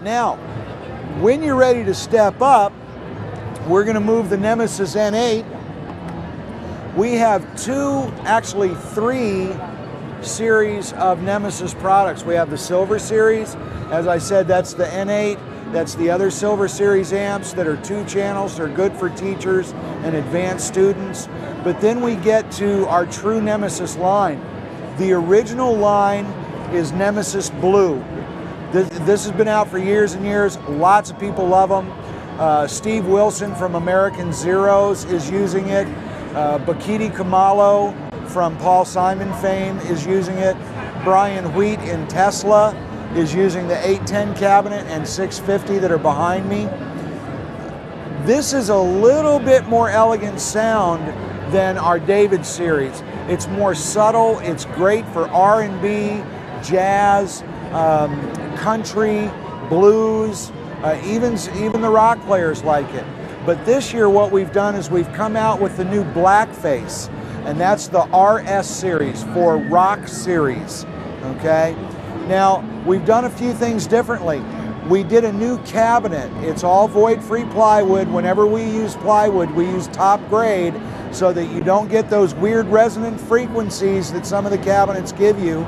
Now, when you're ready to step up, we're going to move the Nemesis N8. We have two, actually three series of Nemesis products. We have the Silver Series. As I said, that's the N8. That's the other Silver Series amps that are two channels. They're good for teachers and advanced students. But then we get to our true Nemesis line. The original line is Nemesis Blue. This, this has been out for years and years. Lots of people love them. Uh, Steve Wilson from American Zeros is using it. Uh, Bakithi Kumalo from Paul Simon fame is using it. Brian Wheat in Tesla is using the 810 cabinet and 650 that are behind me. This is a little bit more elegant sound than our David series. It's more subtle, it's great for R&B, jazz, um, country, blues, uh, even, even the rock players like it. But this year what we've done is we've come out with the new Blackface, and that's the RS series for rock series, okay? Now, we've done a few things differently. We did a new cabinet. It's all void-free plywood. Whenever we use plywood, we use top grade so that you don't get those weird resonant frequencies that some of the cabinets give you.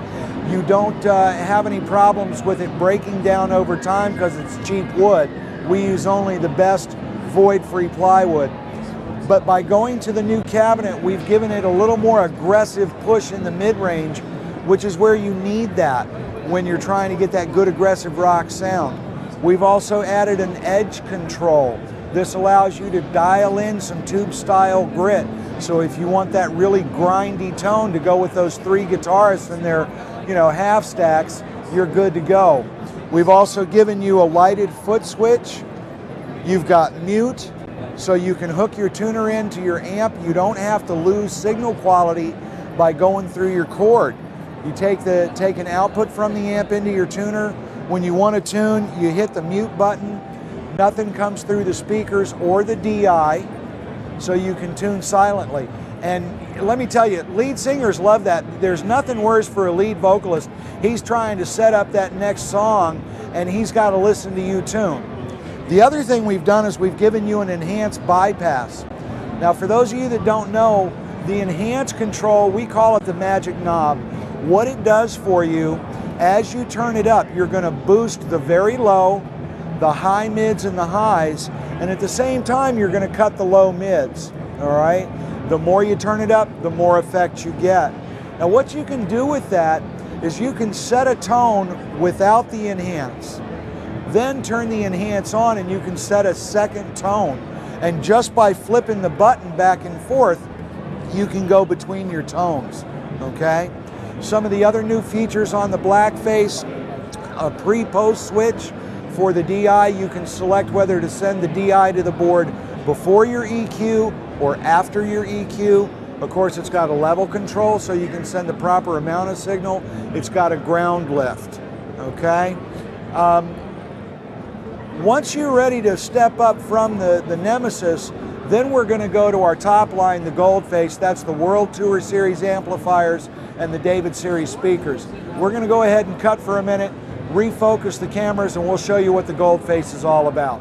You don't uh, have any problems with it breaking down over time because it's cheap wood. We use only the best void-free plywood. But by going to the new cabinet, we've given it a little more aggressive push in the mid-range, which is where you need that when you're trying to get that good aggressive rock sound. We've also added an edge control. This allows you to dial in some tube style grit. So if you want that really grindy tone to go with those three guitarists and their, you know, half stacks, you're good to go. We've also given you a lighted foot switch. You've got mute, so you can hook your tuner into your amp. You don't have to lose signal quality by going through your cord. You take the take an output from the amp into your tuner. When you want to tune, you hit the mute button. Nothing comes through the speakers or the DI, so you can tune silently. And let me tell you, lead singers love that. There's nothing worse for a lead vocalist. He's trying to set up that next song, and he's got to listen to you tune. The other thing we've done is we've given you an enhanced bypass. Now, for those of you that don't know, the enhanced control, we call it the magic knob. What it does for you, as you turn it up, you're going to boost the very low, the high mids, and the highs, and at the same time, you're going to cut the low mids. All right? The more you turn it up, the more effect you get. Now, what you can do with that is you can set a tone without the enhance. Then turn the enhance on and you can set a second tone. And just by flipping the button back and forth, you can go between your tones, okay? Some of the other new features on the Blackface, a pre-post switch for the DI. You can select whether to send the DI to the board before your EQ or after your EQ. Of course, it's got a level control so you can send the proper amount of signal. It's got a ground lift, okay? Um, once you're ready to step up from the, the Nemesis, then we're going to go to our top line, the Goldface. That's the World Tour Series amplifiers and the David Series speakers. We're going to go ahead and cut for a minute, refocus the cameras, and we'll show you what the Goldface is all about.